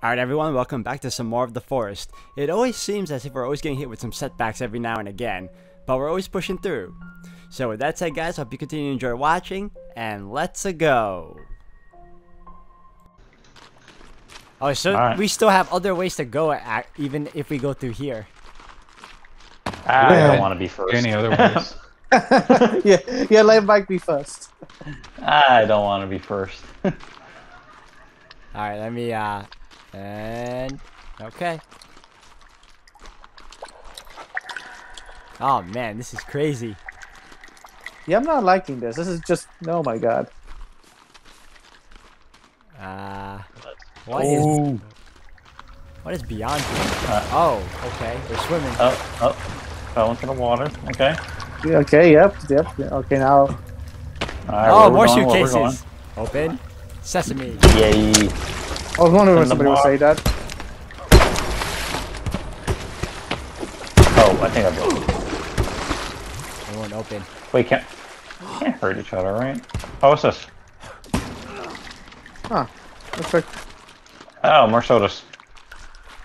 Alright everyone, welcome back to some more of The Forest. It always seems as if we're always getting hit with some setbacks every now and again, but we're always pushing through. So with that said guys, hope you continue to enjoy watching, and let's -a go! Oh, so Alright. we still have other ways to go at, even if we go through here. I Yeah. don't want to be first. Any other ways? yeah, yeah, let Mike be first. I don't want to be first. Alright, let me, uh, and, okay. Oh man, this is crazy. Yeah, I'm not liking this. This is just, oh my god. Uh, what is, what is beyond here? Uh, Oh, okay, we're swimming. oh, oh, fell into the water. Okay. Yeah, Okay, yep, yep. Okay, now. All right, oh, more going, suitcases. Open. Sesame. Yay. I was wondering when somebody would say that. Oh, I think I broke. it. It won't open. Wait, can't can't hurt each other, right? Oh, what's this? Huh. Looks like, Oh, more sodas.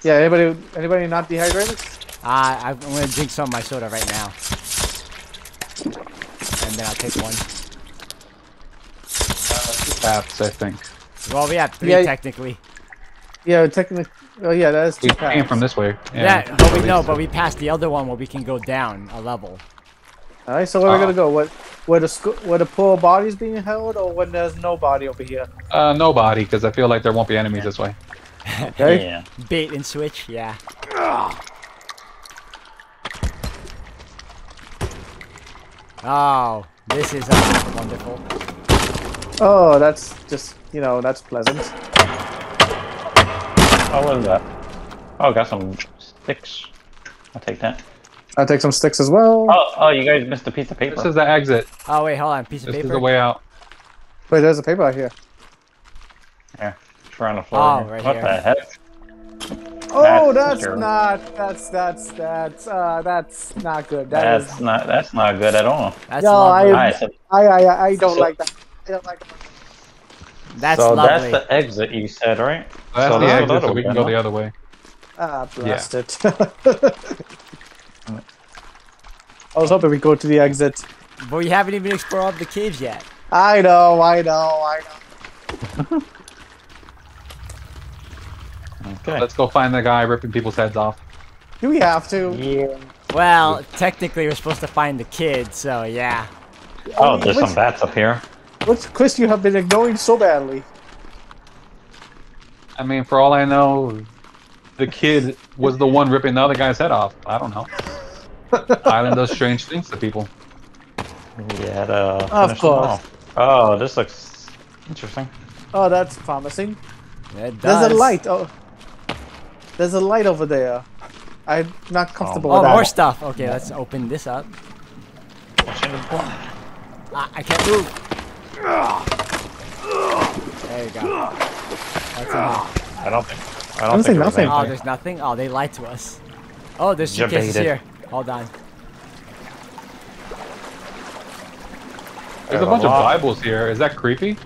yeah, anybody anybody not dehydrated? Uh, I'm gonna drink some of my soda right now. And then I'll take one. Paths, I think. Well, we have three Yeah. technically. Yeah, technically. Oh, yeah, that is two We came paths. from this way. Yeah, but we know, but we passed the other one where we can go down a level. Alright, so where are we gonna go? What, where the sco- where the poor body's being held, or when there's no body over here? Uh, nobody, because I feel like there won't be enemies this way. Okay. Yeah. Bait and switch, yeah. Oh, this is uh, wonderful. Oh, that's just you know that's pleasant. Oh, what is that? Oh, got some sticks. I'll take that. I'll take some sticks as well. Oh, oh, you guys missed a piece of paper. This is the exit. Oh wait, hold on, piece of This is paper. the way out. Wait, there's a paper out here. Here, it's around the floor. Oh, here. right what here. the heck? Oh, That's that's not. That's that's that's uh that's not good. That is. That's not. That's not good at all. That's No, lovely. I- Alright, I I I don't So- like that. I don't like that. That's so lovely. that's the exit you said, right? That's So the that's exit, so we can go the other way. Ah, blast it. I was hoping we go to the exit. But we haven't even explored all the caves yet. I know, I know, I know. Okay. Let's go find the guy ripping people's heads off. Do we have to? Yeah. Well, technically we're supposed to find the kid, so yeah. Oh, there's Which- some bats up here. Which quest you have been ignoring so badly? I mean, for all I know, the kid was the one ripping the other guy's head off. I don't know. Island does strange things to people. Yeah, to Of finish course. Oh, this looks interesting. Oh, that's promising. It There's a light. Oh, there's a light over there. I'm not comfortable Oh, with more that. stuff. Okay, let's open this up. What's in the book? Ah, I can't move. There you go. That's enough. I don't think. I I'm don't saying think there's nothing. Oh, there's nothing? Oh, they lied to us. Oh, there's You're here. Hold on. There's There's a a bunch of. Bibles here. Is that creepy?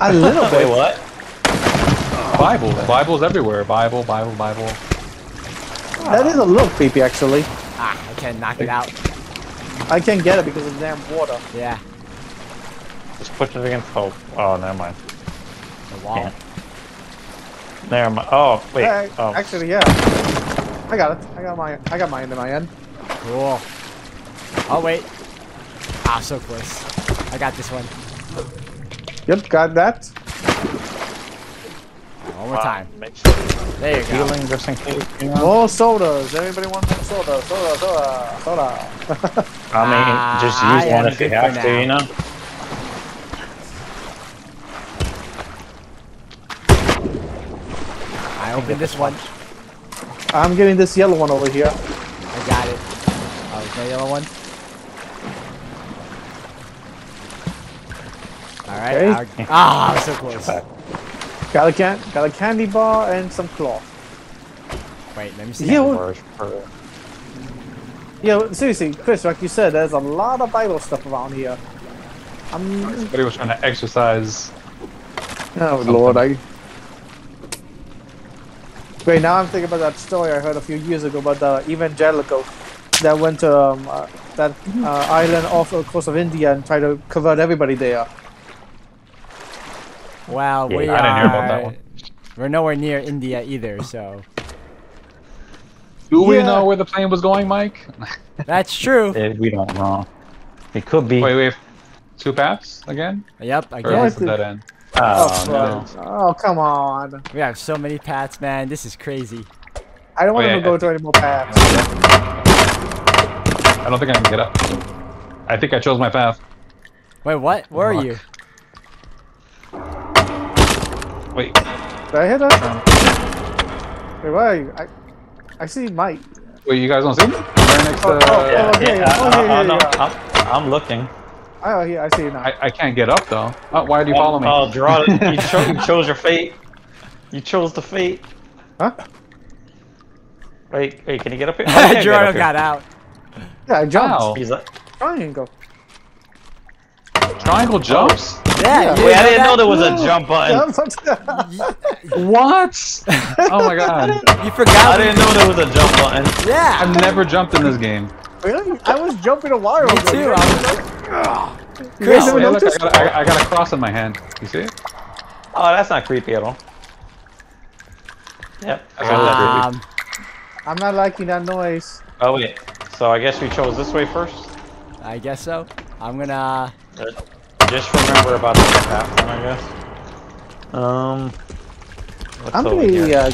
A little Wait, bit. what? Bibles. Bibles everywhere. Bible, Bible, Bible. That is a little creepy, actually. Ah, I can't knock it out. I can't get it because of the damn water. Yeah, Just push it against. Oh, oh, never mind. the wall. Can't. Never mind. Oh, wait. Uh, oh. Actually, yeah. I got it. I got my. I got mine in my end. Cool. Oh, wait. Ah, so close. I got this one. Yep, got that. One more Wow, time. Make sure There you go. healing just in case. You know? More sodas. Everybody want more soda? Soda, soda, soda. I mean, Ah, just I use one am if you have to, now. you know? I opened this one. I'm getting this yellow one over here. I got it. Oh, is that yellow one? Alright. Okay. our- Ah, so close. Got a can, got a candy bar and some cloth. Wait, let me see. Yeah, well- Or- or- Yeah, seriously, Chris, like you said, there's a lot of Bible stuff around here. I'm. Somebody was trying to exercise. Oh Lord, I. Wait, now I'm thinking about that story I heard a few years ago about the evangelical that went to um, uh, that uh, island off the coast of India and tried to convert everybody there. Well, Yeah, we I didn't hear about that are- one. We're nowhere near India either, so Do we Yeah. know where the plane was going, Mike? that's true. Eh, we don't know. It could be. Wait, wait. Two paths again? Yep, I Or guess is it that end? Oh, oh, no. Oh, come on. we have so many paths, man. This is crazy. I don't want Oh, to go I to any more paths. I don't think I can get up. I think I chose my path. Wait, what? Where are you? Wait, Did I hit that? Wait, where are you? I, I see Mike. wait, you guys don't see me? Right next to. Oh, Yeah, okay, yeah, oh, I- I yeah. Uh, uh, I'm looking. Oh, yeah, I see you now. I, I can't get up though. Oh, why do you follow me? Oh, Gerard, you, cho- you chose your fate. You chose the fate. Huh? Wait, wait, can you get up here? Oh, I Gerardo up here. got out. Yeah, I jumped. How? He's like, Triangle. Triangle jumps? Yeah. you wait, I didn't know there was a jump button. What? oh my god. You forgot. I didn't know there was a jump button. Yeah. I've never jumped in this game. Really? I was jumping a while Me ago. too. You I was- you guys Oh, hey, look, I got, I, I got a cross in my hand. You see it? Oh, that's not creepy at all. Yep. I got that creepy. Um, I'm not liking that noise. Oh wait. So I guess we chose this way first. I guess so. I'm gonna. Just remember about the path, I guess. Um. I'm gonna, uh,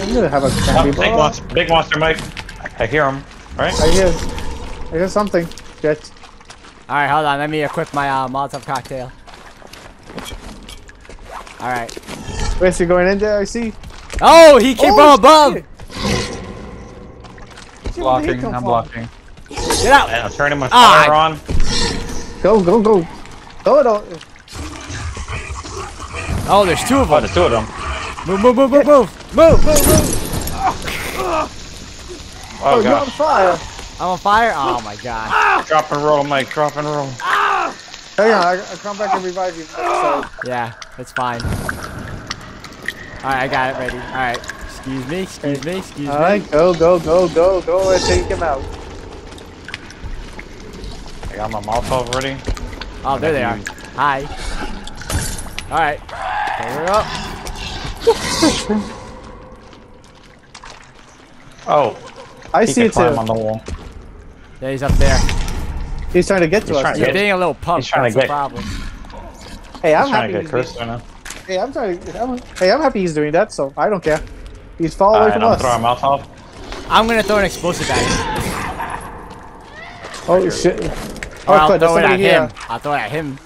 I'm gonna have a Oh, big, monster, big monster, Mike. I hear him. Right? I hear, I hear something. Shit. All right, hold on. Let me equip my uh, Molotov cocktail. All right. Where's he going in there? I see. Oh, he came Oh, from above. shit. Shit, where did he Blocking, I'm from? blocking. Get out. I'm turning my Ah. fire on. Go, go, go. Go, go. Oh, there's two of Oh, them. there's two of them. Move, move, move, move, move, move, move, move. Oh, Oh, you're on fire. I'm on fire. Oh my god. Drop and roll, Mike. Drop and roll. Hang on, I, I'll come back and revive you. So, Yeah, it's fine. All right, I got it ready. All right. Excuse me. Excuse me. Excuse all me. right, go, go, go, go, go, and take him out. I got my Molotov ready. Oh, there they are. Hi. All right. Cover up. Oh, I he see can it climb too. on the wall. Yeah, he's up there. He's trying to get to He's us. trying to He's get- being a little punk. he's trying That's to get- problem. Hey, I'm I'm trying happy. to get He's Chris doing, right now. hey, I'm trying. To, I'm, hey, I'm happy he's doing that. So I don't care. He's far away Alright, from I'm us. throwing Molotov. I'm gonna throw an explosive at him. Oh shit! Oh, I'll throw it at somebody him. I'll throw it at him.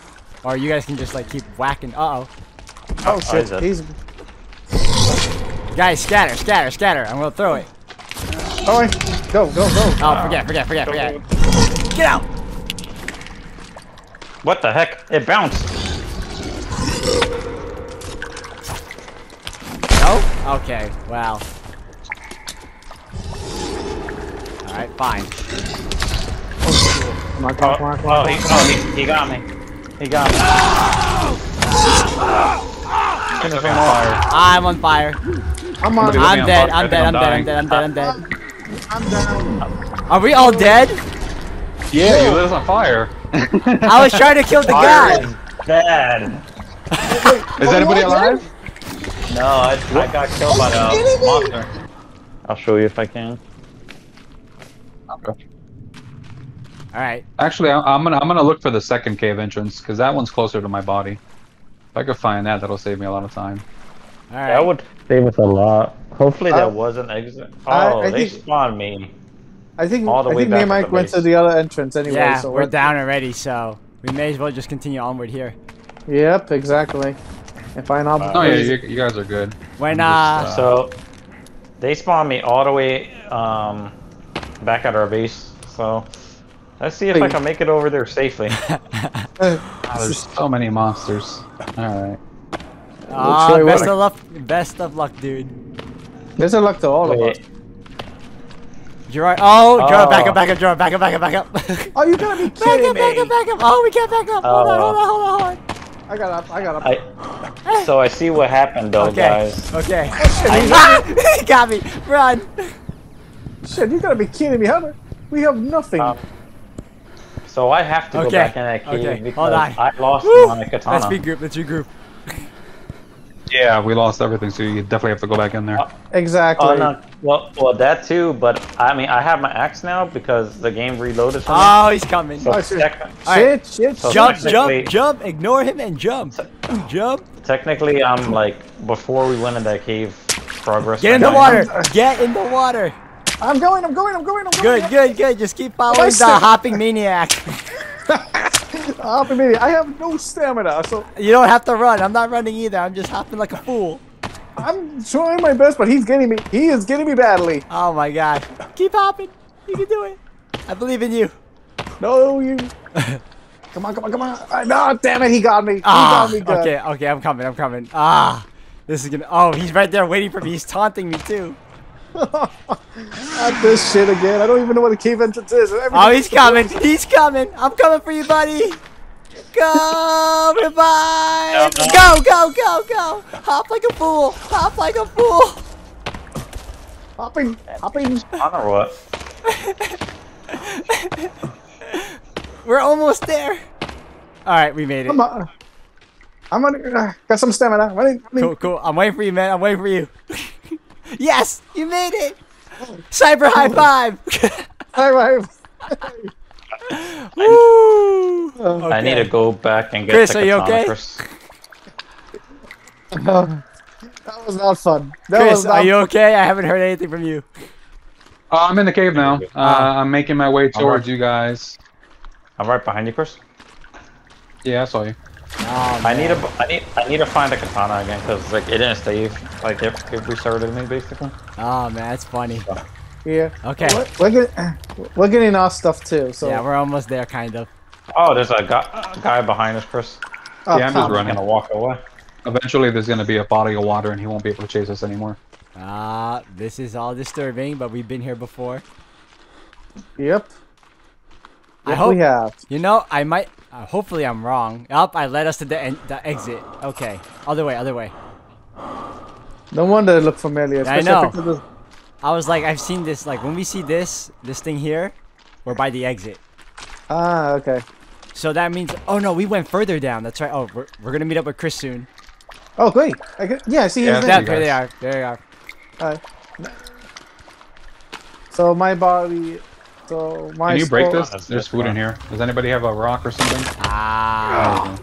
Or you guys can just like keep whacking. Uh oh. Oh he's shit! dead. He's. Guys, scatter, scatter, scatter. I'm gonna throw it. Oh, wait. Go, go, go. Oh, forget, forget, forget, forget. Get out! What the heck? It bounced. No? Okay, well. Alright, fine. Come on, come on, come on, come Oh, oh he, oh he, he got me. He got me. Finish him off. I'm on fire. I'm on. Somebody let me I'm on dead, fire. I I'm think dead, I'm I'm dead, I'm dying. dead, I'm dead, I'm dead. I'm down. Are we all dead? Yeah, you lit us on fire. I was trying to kill the Fire guy. is bad. Is anybody alive? No, I, I got killed by the monster. I'll show you if I can. Alright, Actually, I- I'm gonna I'm gonna look for the second cave entrance because that one's closer to my body. If I could find that, that'll save me a lot of time. alright. That would save us a lot. Hopefully I- there was an exit. Oh, I they think- spawned me. I think. All the I way think me and back Mike went to the other entrance anyway. Yeah, so we're down already, so we may as well just continue onward here. Yep, exactly. And find out. Uh, Oh yeah, you, you guys are good. When, I'm uh, So they spawned me all the way um, back at our base. So let's see if I can make it over there safely. Oh, there's so many monsters. All right. aw, Troy, what- best of luck, best of luck, dude. There's a luck to all of us. Wait, Gerard, oh, Gerard, back Oh. up, back up, Gerard, back up, back up, back up. Oh, you gotta be kidding back kidding up, back up, back up. Oh, we can't back up. Hold on, Oh. hold on, hold on, hold on. I got up. I got up. I, So I see what happened though, Okay. guys. Okay. Shit, ah! he got me. Run. shit, you gotta be kidding me, Hunter. We have nothing. Um, So I have to go back in that cave okay, because. I lost Woo! my Let's katana. regroup. Let's regroup. Yeah, we lost everything, so you definitely have to go back in there. Uh, exactly. Oh no, well, well that too, but I mean I have my axe now because the game reloaded for me. Oh, he's coming. so I see. tec- Alright. Shit, shit, So. Jump, jump, jump. Ignore him and jump. Jump. technically I'm like before we went in that cave progress. Get in the now. water. Get in the water. I'm going, I'm going, I'm going, I'm going. Good, good, good. Just keep following the hopping maniac. Immediately. I have no stamina, so You don't have to run. I'm not running either. I'm just hopping like a fool. I'm trying my best, but he's getting me. He is getting me badly. Oh my god. Keep hopping. You can do it. I believe in you. No, you. come on, come on, come on. Ah, No, damn it, he got me. He Ah, got me good. okay, okay, I'm coming, I'm coming. Ah, this is gonna. Oh, he's right there waiting for me. He's taunting me too. Not this shit again. I don't even know what the cave entrance is. Oh, he's coming. He's coming. I'm coming for you, buddy. Go, revive. No, no. Go, go, go, go. Hop like a fool. Hop like a fool. Hopping, hopping. On or what? We're almost there. All right, we made it. Come on. I'm running. Uh, got some stamina. Running, running. Cool, cool. I'm waiting for you, man. I'm waiting for you. yes, you made it. Cyber high five. All right. Woo. I need to go back and get Chris, the are you okay? Chris. That was not fun. That Chris, was not are you okay? I haven't heard anything from you. Uh, I'm in the cave now. Uh, Ah. I'm making my way towards you guys. I'm right behind you, Chris. Yeah, I saw you. Oh, I need man. to, I need, I need to find a katana again because like it didn't save. Like it, it restarted me basically. Oh man, that's funny. Yeah. Okay. We're, we're getting, we're getting our stuff too. So. Yeah, we're almost there, kind of. Oh, there's a guy, a guy behind us, Chris. Oh, Yeah, I'm just come I'm running. gonna walk away. Eventually, there's gonna be a body of water, and he won't be able to chase us anymore. Ah, this is all disturbing, but we've been here before. Yep. I hope we have. you know. I might. Uh, hopefully, I'm wrong. Up, I led us to the en- the exit. Okay, other way, other way. No wonder it looked familiar. I know. I was like, I've seen this. Like when we see this, this thing here, we're by the exit. the- Ah, okay. So that means. Oh no, we went further down. That's right. Oh, we're, we're gonna meet up with Chris soon. Oh, great. I can, yeah, I see Yeah, his Yeah, name. there they are. There they are. Alright. So my body. So my. Can you break this? There's food in here. Does anybody have a rock or something? Ah,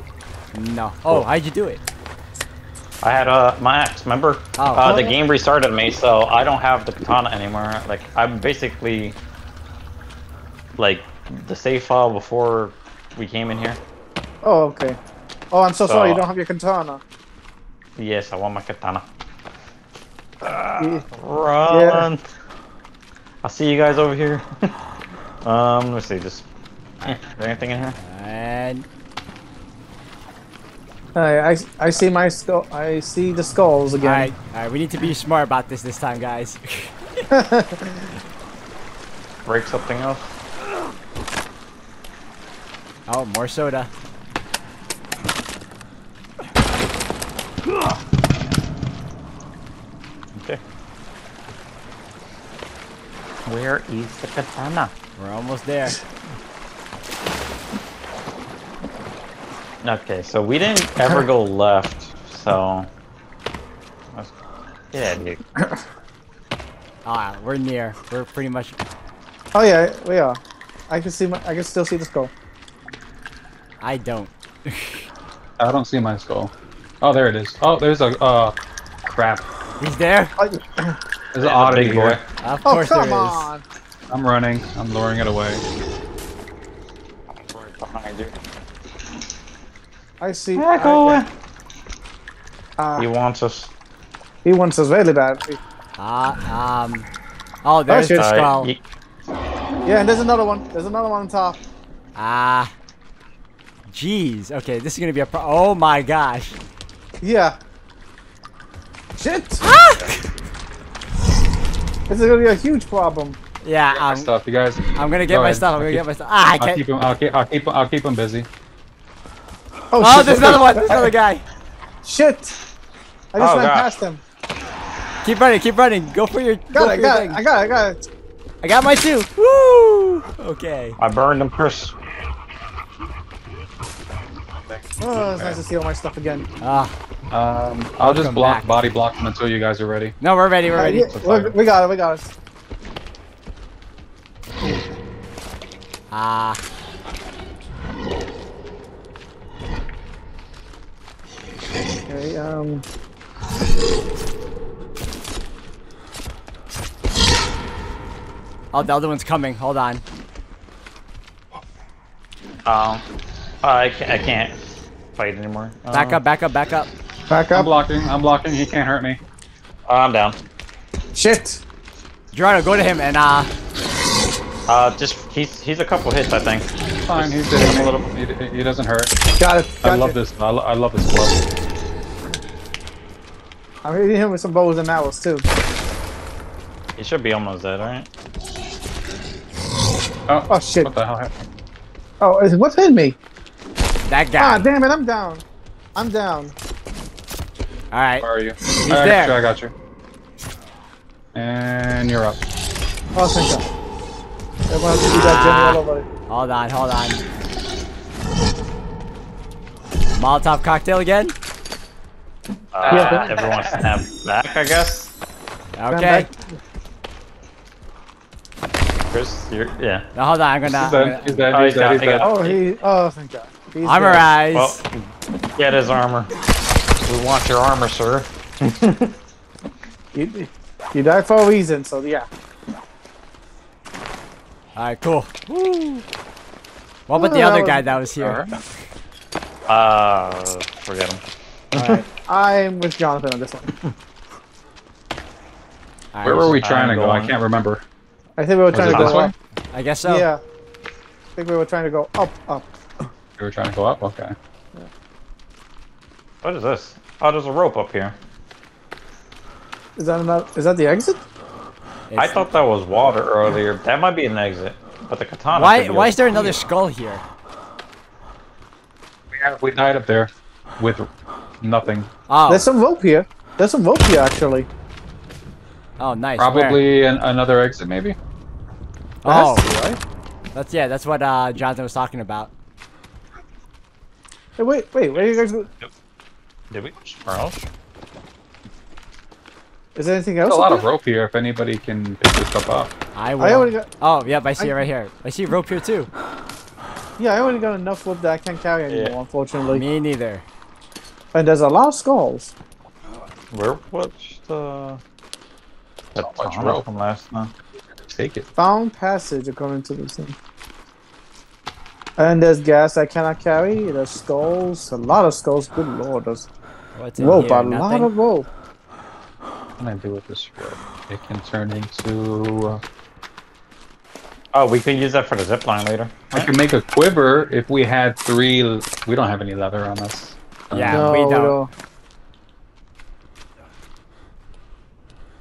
no. Oh, how'd you do it? I had uh, my axe. Remember? Oh. Uh, the yeah. game restarted me, so I don't have the katana anymore. Like I'm basically like the save file before we came in here. Oh, okay. Oh, I'm so sorry. You don't have your katana. Yes, I want my katana. Yeah. Run! I'll see you guys over here. um, let's see. Just eh, is there anything in here? And I, I, I see my skull. I see the skulls again. right, all right. We need to be smart about this this time, guys. Break something else? oh, more soda. Okay. Where is the katana? We're almost there. Okay, so we didn't ever go left, so let's get out of here. Ah, we're near. We're pretty much. Oh yeah, we are. I can see my. I can still see the skull. I don't. I don't see my skull. Oh, there it is. Oh, there's a uh, crap. He's there. There's an the oddity big boy. here. Of oh course there come is. on! I'm running. I'm luring it away. Right behind you. I see. Yeah, go I- away. ah, He wants us. he wants us really bad. Ah, um. Oh, there's shit. the Uh, skull. ye- Yeah, and there's another one. There's another one on top. Ah. Jeez. Okay, this is gonna be a pro. Oh my gosh. Yeah. Shit! Ah! This is gonna be a huge problem. Yeah. My Um. stuff, you guys. I'm gonna get Go my ahead. stuff. I'm I'll gonna keep- get my stuff. Ah, I I'll keep him. I'll keep. I'll keep. I'll keep him busy. Oh, Oh, shit. there's another one. There's another guy. Shit! I just Oh, ran gosh. past him. Keep running, keep running. Go for your. Got for it, your got thing. it, I got it, I got it. I got mine too. Woo! Okay. I burned him, Chris. Oh, it's nice to see all my stuff again. Ah, Um, I'll just block, back. body block them until you guys are ready. no, we're ready. We're Alright, ready. yeah, we're- we got it, we got it. Ah. Okay, um, Oh, the other one's coming. Hold on. Um, I can't, I can't fight anymore. Back Uh, up, back up, back up. Back I'm blocking. I'm blocking. He can't hurt me. I'm down. Shit! Gerardo, go to him and uh. Uh, just he's he's a couple hits, I think. Fine. He's hitting me. He, he doesn't hurt. Got it, got I love it. this. I, lo- I love this glove. I'm hitting him with some bows and arrows too. He should be almost dead, right? Oh, Oh shit! what the hell happened? Oh, is- what's hitting me? That guy. Ah, guy. damn it! I'm down. I'm down. All right. Where are you? He's I got there. you. I got you. And you're up. Oh, thank God. Everyone has to do that general all over. Hold on, hold on. Molotov cocktail again. Uh, Yeah. everyone snap back, I guess. Okay. Chris, you're yeah. Now hold on. I'm gonna. He's I'm dead. He's dead. Oh, He's he's dead. He's dead. Oh, he. Oh, thank God. He's armor dead. Well, get his armor. We want your armor, sir. You, you died for a reason, so yeah. All right, cool. Woo. What about the other that guy that was here? Alright. Uh, forget him. All right. I'm with Jonathan on this one. All Where were we trying to go? I can't remember. I think we were trying it to this go way? up. I guess so. Yeah. I think we were trying to go up, up. You were trying to go up? Okay. What is this? Oh, there's a rope up here. Is that not? Is that the exit? I It's- thought that was water earlier. That might be an exit. But the katana. Why? Why is there another skull here? We, we died up there with nothing. Oh. There's some rope here. There's some rope here actually. oh, nice. Probably an, another exit, maybe. Oh, to be, right? that's yeah. That's what uh, Jonathan was talking about. Hey, wait, wait. Where are you guys? go- Did we? Where else? Is there anything else? There's a lot up of rope here. If anybody can pick this stuff up. I will. I already got. Oh, yep. I see I- it right here. I see rope here too. Yeah, I already got enough rope that I can't carry anymore, Yeah. unfortunately. Me neither. And there's a lot of skulls. Where was the? The So much rope. from last time. Take it. Found passage according to this thing. And there's gas I cannot carry. There's skulls. A lot of skulls. Good lord. There's What's in rope. here? A Nothing. lot of rope. What can I do with this rope? It can turn into. Uh, Oh, we could use that for the zip line later. I could make a quiver if we had three. We don't have any leather on us. Yeah, no, we we don't. don't.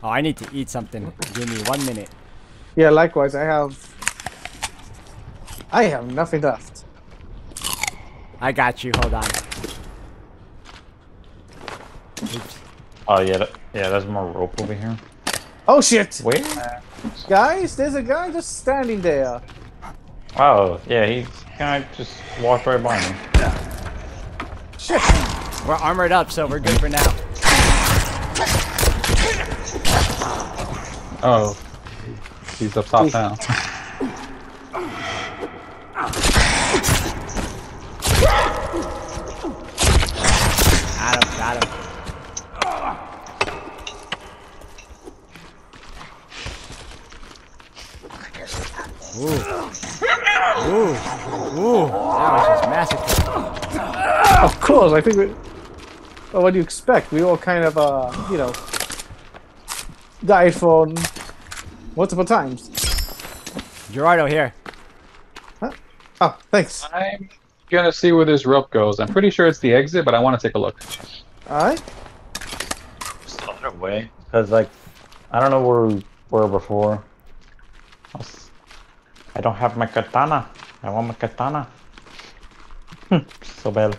Oh, I need to eat something. Give me one minute. Yeah, likewise. I have. I have nothing left. I got you. Hold on. Oops. Oh yeah, that, yeah. There's more rope over here. Oh shit! Wait, Guys, there's a guy just standing there. Oh yeah, he kind of just walked right by me. Shit! We're armored up, so we're good for now. Oh, he's up top now. Got him. Got him. Ooh. Ooh. Ooh. That was just massacre. I think we. Well, what do you expect? We all kind of, uh, you know, died for multiple times. Gerardo here. Oh, thanks. I'm gonna see where this rope goes. I'm pretty sure it's the exit, but I want to take a look. Alright. Still other way, cause like, I don't know where we were before. I don't have my katana. I want my katana. so bad.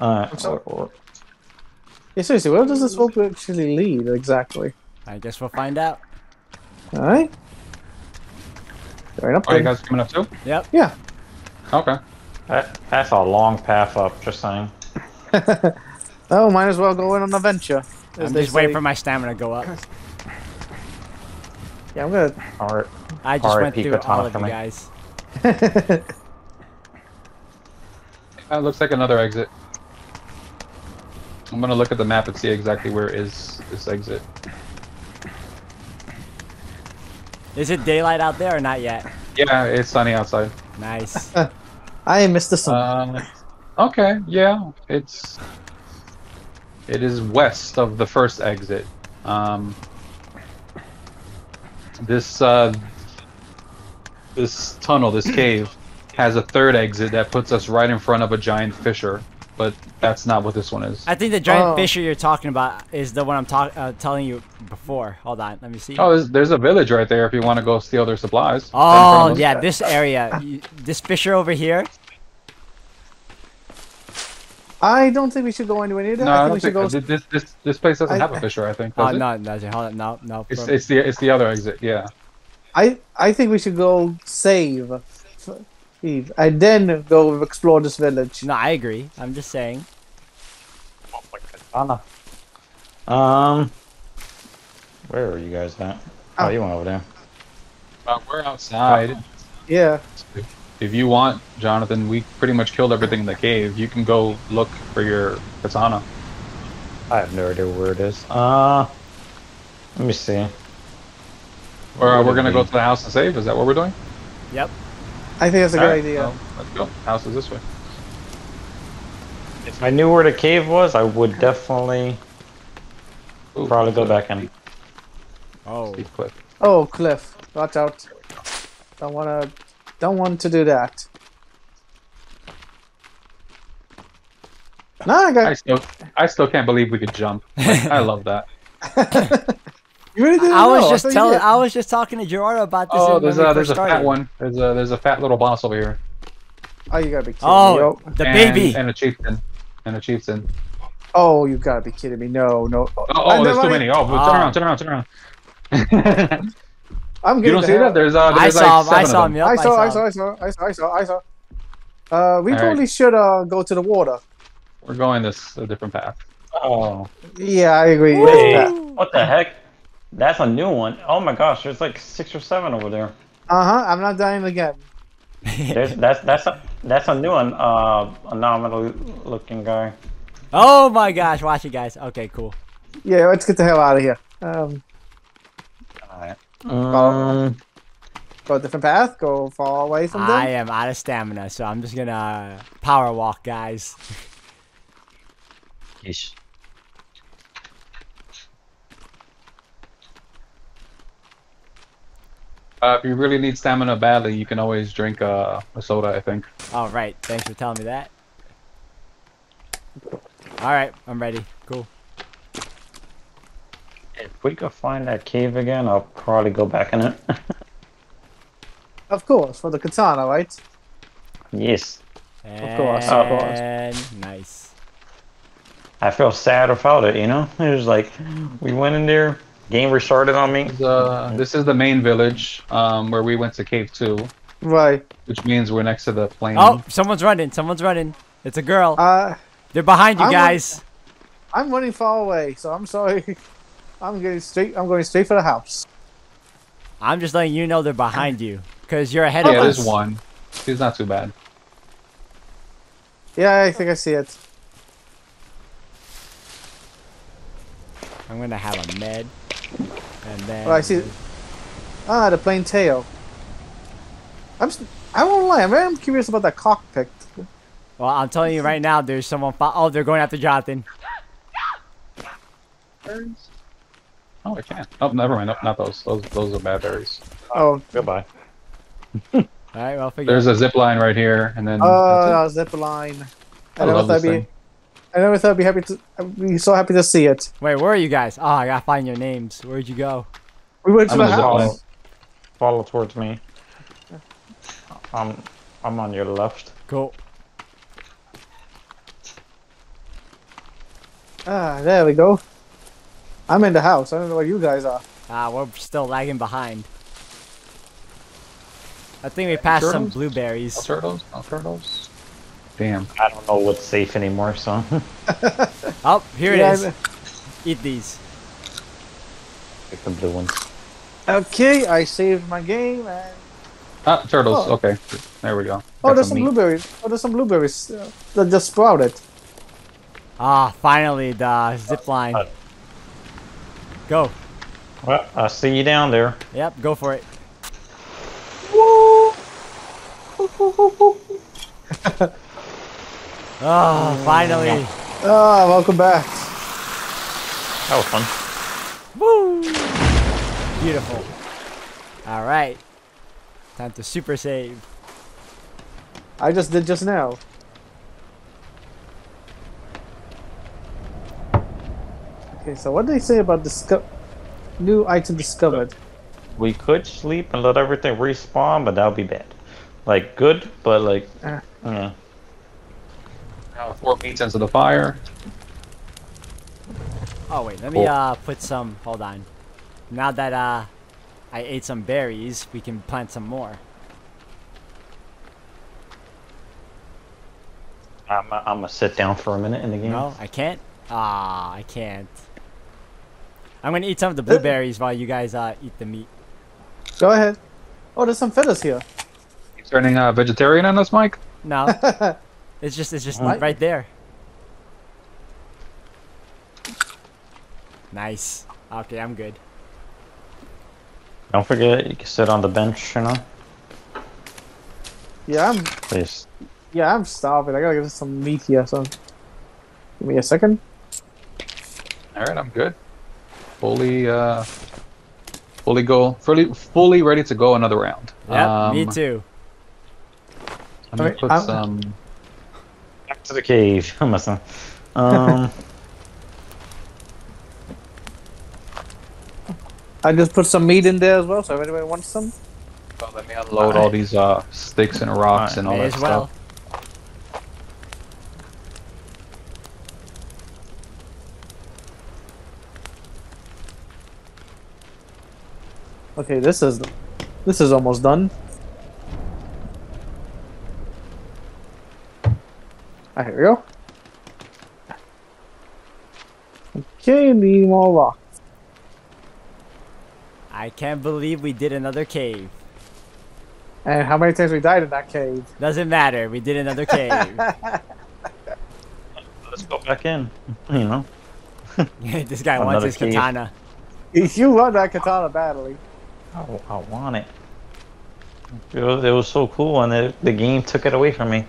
Uh, so- or- or- Yeah, seriously, where does this rope actually lead exactly? I guess we'll find out. All right. Right up Are you guys coming up too? Yep. Yeah. Okay. That, that's a long path up, just saying. oh, might as well go in on a venture. I'm just waiting for my stamina to go up. Yeah, I'm gonna. Alright. I just went R.I.P. through all Katana of you guys. That looks like another exit. I'm gonna look at the map and see exactly where is this exit. Is it daylight out there or not yet? Yeah, it's sunny outside. Nice. I missed the sun. Uh, okay, yeah, it's it is west of the first exit. Um, this uh, this tunnel, this cave, has a third exit that puts us right in front of a giant fissure, but that's not what this one is. I think the giant Oh. fissure you're talking about is the one I'm talk- uh, telling you before. Hold on, let me see. Oh, there's, there's a village right there if you want to go steal their supplies. Oh, front of yeah, this area. You- This fissure over here. I don't think we should go anywhere near that. No, I I think don't we should think go. this, this this place doesn't I- have a fissure. I think. Oh Does it? no, no, hold on, no, no. It's it's the it's the other exit. Yeah. I I think we should go save, Eve, and then go explore this village. no, I agree. I'm just saying. Katana. Um. Where are you guys at? Oh, Oh. you went over there. Uh, we're outside. Yeah. If you want, Jonathan, we pretty much killed everything in the cave. You can go look for your katana. I have no idea where it is. Uh. Let me see. Or uh, Would we're gonna go to the house and save. Is that what we're doing? Yep. I think that's a good Alright, idea. well, let's go. House is this way. If I knew where the cave was, I would definitely Ooh, probably go back in. Oh, cliff. Oh, Cliff, watch out! Don't wanna, don't want to do that. No, I I got. still I still can't believe we could jump. Like, I love that. You really didn't I was know. just thought telling. I was just talking to Gerardo about this. Oh, there's a there's a started. fat one. There's a there's a fat little boss over here. Oh, you gotta be kidding Oh, me! Oh, the and, baby. and a chieftain and a chieftain. oh, you gotta be kidding me! No, no. Oh, oh there's too many. Oh, turn Ah. around, turn around, turn around. I'm you don't see hell- that? There's uh, I there's saw like him. I saw of him. Yep, I saw, I saw, I saw, I saw, I saw, I saw. Uh, we All probably should uh go to the water. We're going this a different path. Oh. Yeah, I agree. Wait. What the heck? That's a new one. Oh my gosh, there's like six or seven over there. Uh huh. I'm not dying again. There's, that's that's a that's a new one. Uh, anomaly looking guy. Oh my gosh! Watch it, guys. Okay, cool. Yeah, let's get the hell out of here. Um, Um, go a different path. Go far away from them. I am out of stamina, so I'm just gonna power walk, guys. yeesh. Uh, if you really need stamina badly, you can always drink uh, a soda. I think. All right. Thanks for telling me that. All right, I'm ready. Cool. If we could find that cave again, I'll probably go back in it. Of course, for the katana, right? yes. Of course, of course. And nice. I feel sad without it, you know? It was like, we went in there, game restarted on me. This, uh, this is the main village um, where we went to Cave Two, Right. which means we're next to the plane. Oh, someone's running. Someone's running. It's a girl. Uh, They're behind you I'm- guys. I'm running far away, so I'm sorry. I'm getting straight. I'm going straight for the house. I'm just letting you know they're behind you, cause you're ahead yeah, of us. there's one. He's not too bad. Yeah, I think I see it. I'm gonna have a med, and then. Oh, I see. Ah, the plane tail. I'm. s- I won't lie. I'm very curious about that cockpit. Well, I'm telling you right now, there's someone. Fo- oh, they're going after Jonathan. Oh, I can't. Oh, never mind. Nope, not those. Those those are bad berries. Oh, Goodbye. All right, well, figure. There's a zip line right here, and then. oh, that's zip line. I I never love thought I'd be. thing. I never thought I'd be happy to. I'd be so happy to see it. Wait, where are you guys? Oh, I gotta find your names. Where'd you go? We went to I'm the in the zip line. house. Follow towards me. I'm, I'm on your left. Cool. Ah, there we go. I'm in the house. I don't know where you guys are. Ah, we're still lagging behind. I think we passed some blueberries. No turtles? No turtles? Damn. I don't know what's safe anymore, so. Oh, here Yeah, it is. I'm- Eat these. Pick the blue ones. Okay, I saved my game and Ah, turtles. Oh. Okay. There we go. oh, Got there's some meat. blueberries. Oh, there's some blueberries uh, that just sprouted. Ah, finally the zip line. Uh, Go. Well, I see you down there. Yep, go for it. Oh, finally. Ah, welcome back. That was fun. Woo! Beautiful. All right. Time to super save. I just did just now. Okay, so what did they say about disco- new item discovered? We could sleep and let everything respawn, but that would be bad. Like, good, but like, Uh. yeah. Now four meats into the fire. Oh wait, let me uh put some. Hold on. Now that uh I ate some berries, we can plant some more. I'm, I'm gonna sit down for a minute in the game. No, I can't. Ah, I can't. I'm gonna eat some of the blueberries while you guys uh eat the meat. Go ahead. Oh, there's some feathers here. You turning uh, vegetarian on us, Mike? No, it's just it's just What? right there. Nice. Okay, I'm good. Don't forget, you can sit on the bench, you know? Yeah, I'm Please. yeah, I'm starving. I gotta get some meat here. So, give me a second. All right, I'm good. Fully, uh, fully go, fully, fully ready to go another round. Yep, me Um, too. Let me Alright, put I'm- some. Back to the cave. I'm messing. Um, I just put some meat in there as well. So if anybody wants some, Well, let me unload all these uh, sticks and rocks and all that as well. stuff. okay, this is this is almost done. Ah, here we go. Okay, need more rock. I can't believe we did another cave. And how many times we died in that cave? Doesn't matter. We did another cave. let's go back in. You know? this guy wants Another his cave. katana. You won that katana badly. I, I want it. It was, it was so cool, and the, the game took it away from me.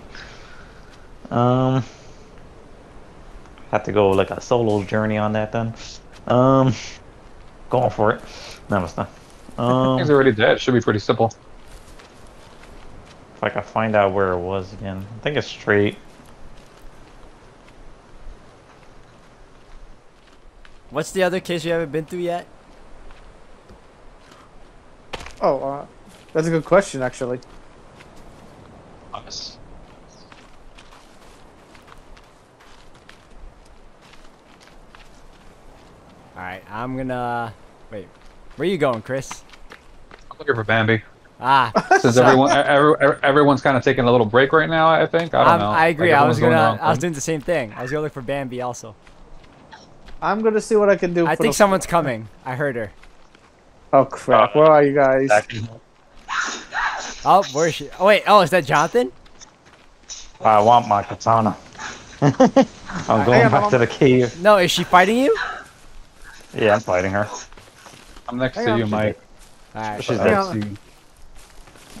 Um, have to go like a solo journey on that then. Um, going for it. No, it's not. Um, He's already dead. Should be pretty simple. if I can find out where it was again, I think it's straight. What's the other case you haven't been through yet? Oh, uh, that's a good question, actually. Nice. All right, I'm gonna wait. Where are you going, Chris? I'm looking for Bambi. Ah, Since so- everyone, every, everyone's kind of taking a little break right now. I think. I don't I'm- know. I agree. Like, I was doing gonna. own I was doing the same thing. I was gonna look for Bambi also. I'm gonna see what I can do. I for think the- someone's coming. I heard her. Oh crap! Where are you guys? Oh, where is she? Oh wait. Oh, is that Jonathan? I want my katana. I'm hang going on, back Mom. to the cave. No, is she fighting you? Yeah, I'm fighting her. I'm next Hang to on. you, Mike. All right. She's Hang dead. on. Next to you.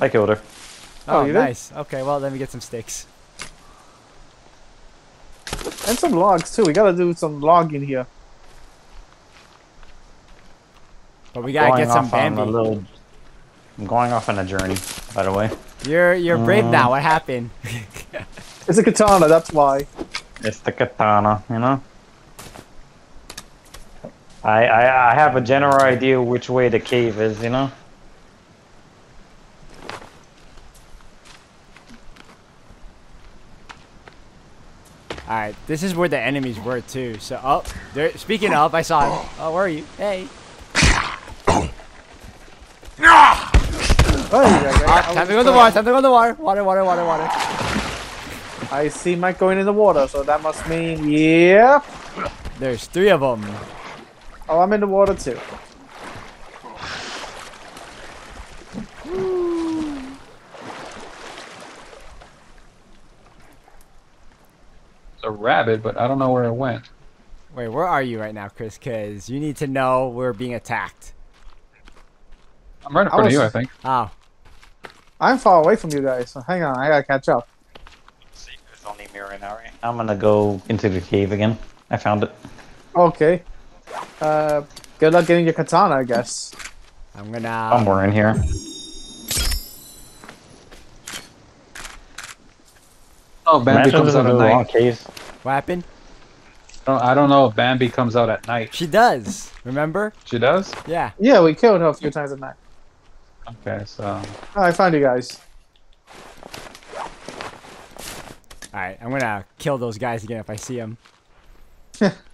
I killed her. Oh, Oh, you did? nice. Okay, well, let me get some sticks. And some logs too. We gotta do some logging here. But we gotta get some off on a Bambi. little- I'm going off on a journey, by the way. You're you're brave Um, now. What happened? It's a katana. That's why. It's the katana, you know? I, I I have a general idea which way the cave is, you know? Alright, this is where the enemies were too. So, oh, there, speaking of, I saw him. Oh, where are you? Hey. Oh, yeah, yeah, Ah, I time to go in the water, time to go in the water. Water, water, water, water. I see Mike going in the water, so that must mean, yeah. There's three of them. Oh, I'm in the water too. It's a rabbit, but I don't know where it went. Wait, where are you right now, Chris? Because you need to know we're being attacked. I'm right in I front of you, I think. Oh, I'm far away from you guys, so hang on, I gotta catch up. See, there's only me right now, right? I'm gonna go into the cave again. I found it. Okay. Uh, good luck getting your katana, I guess. I'm gonna. Somewhere in here. Oh, Bambi Imagine comes out a at long night. cave. What happened? I don't, I don't know if Bambi comes out at night. She does. Remember? She does? Yeah. Yeah, we killed her a few times at night. Okay, so. Oh, I found you guys. Alright, I'm gonna kill those guys again if I see them.